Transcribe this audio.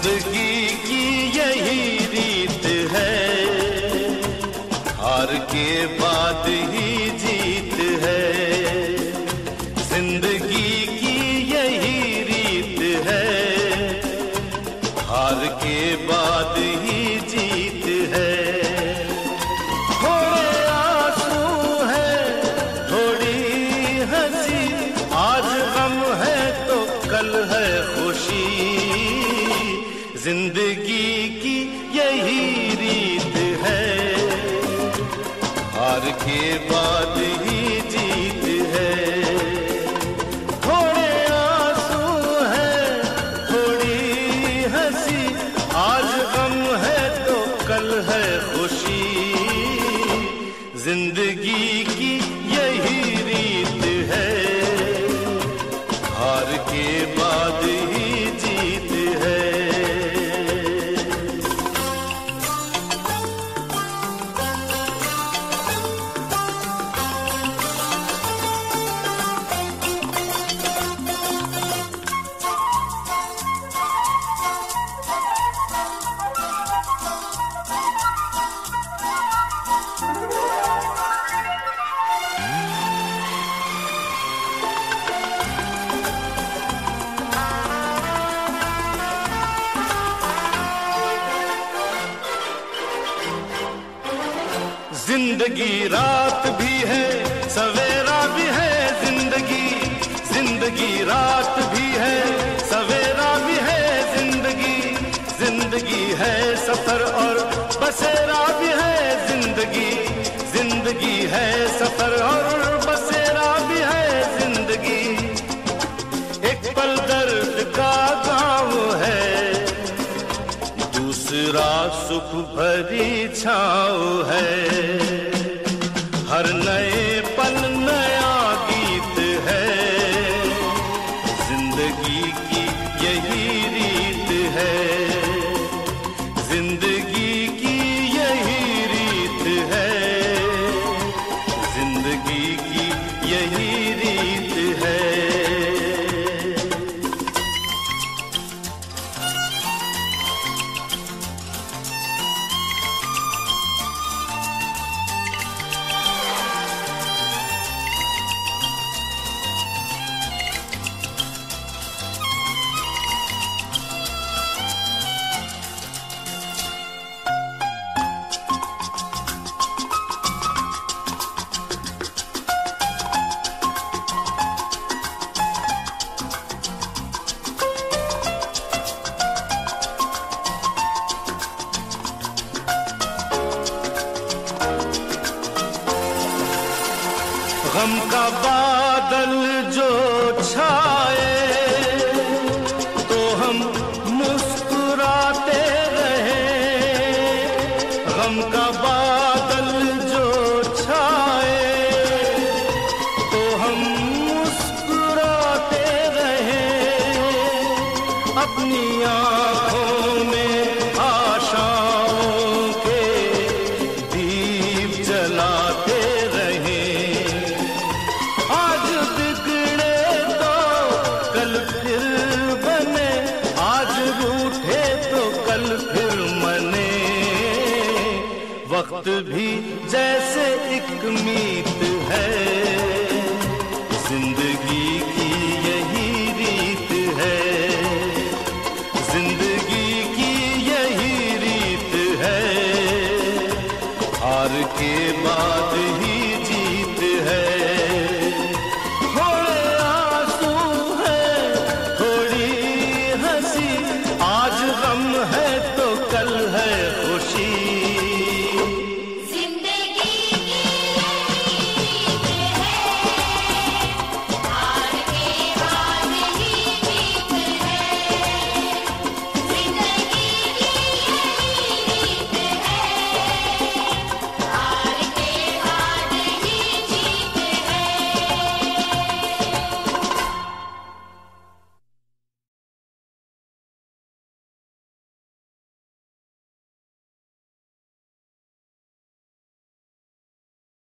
today's game. की यही रीत है। हार के बाद ही जीत है। थोड़े आँसू है, थोड़ी हँसी, आज गम है तो कल है खुशी। ज़िंदगी की यही रीत ज़िंदगी रात भी है, सवेरा भी है, ज़िंदगी। ज़िंदगी रात भी है, सवेरा भी है, ज़िंदगी। ज़िंदगी है सफ़र और बसेरा भी है, ज़िंदगी। ज़िंदगी है सफ़र दूसरा सुख भरी छाओ है, हर नए पल नया गीत है। ज़िंदगी की यही रीत है। गम का बादल जो छाए तो हम मुस्कुराते रहे। गम का बादल जो छाए तो हम मुस्कुराते रहे। अपनी आँखों वक्त भी जैसे एक मीत है। ज़िंदगी की यही रीत है। ज़िंदगी की यही रीत है। हार के बाद ही